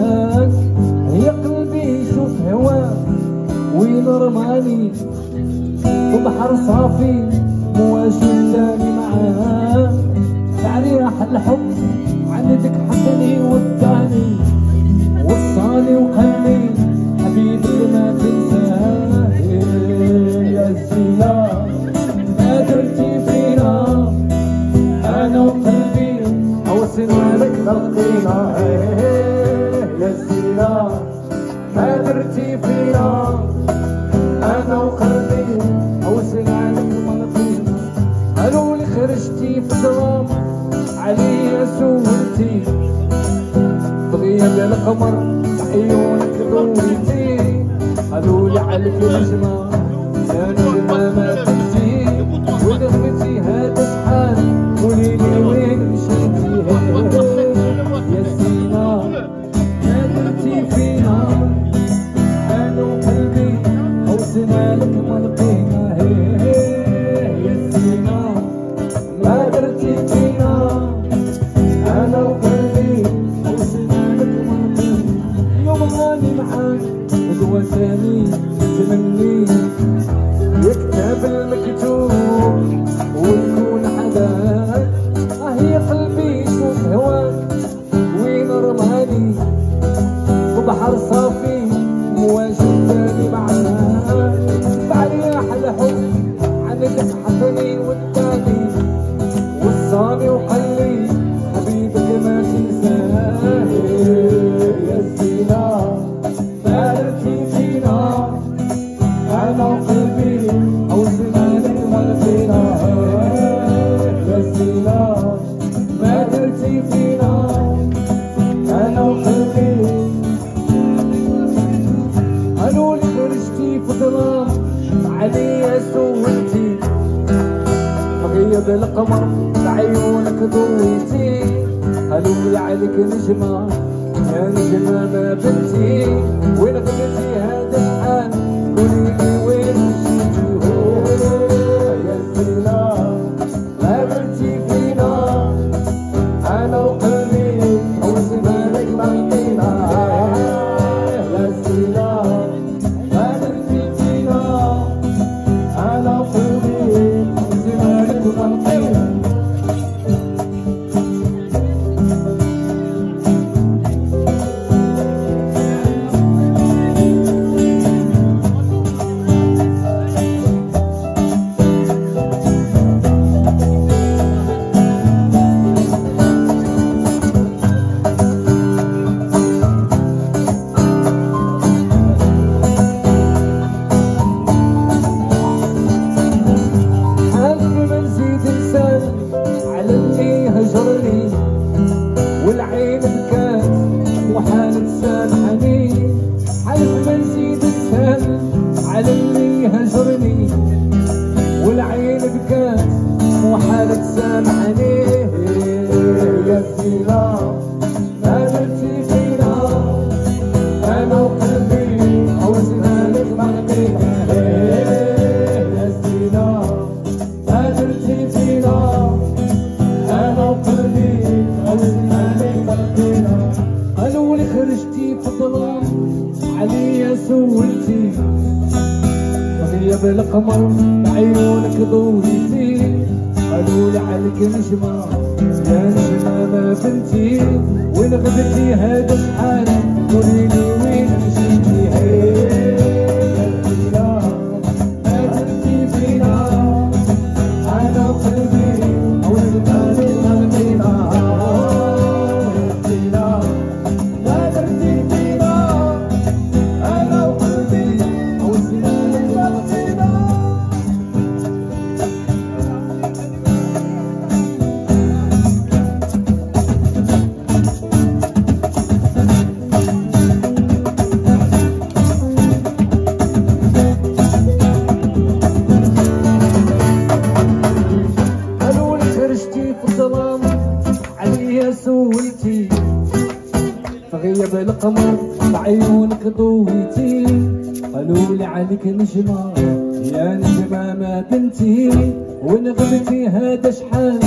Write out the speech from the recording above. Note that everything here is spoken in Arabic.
هواك يا قلبي شوف هواك وين رماني وبحر صافي مواش تاني معاك تعريح يعني الحب عندك حسني وداني وصاني وقلبي حبيبي ما تنساه. يا زياد I'll clean our القمر عيونك ضويتي قالوا لي على الكلمة قالوا لي فرشتي في ظلام علي سويتي. مغيب القمر بعيونك ضويتي. قالوا لي عليك نجمة يا نجمة ما بنتي. Thank you. القمر بعيونك ضوي يسير قالوا لي عليك نجمة يا نجمة ما بنتي وين غبتي هذا الحال قولي لي سويتي. غيب القمر بعيونك ضويتي قالوا لي عليك نجمة يا نجمة ما بنتي ونغمتي هذا شحال؟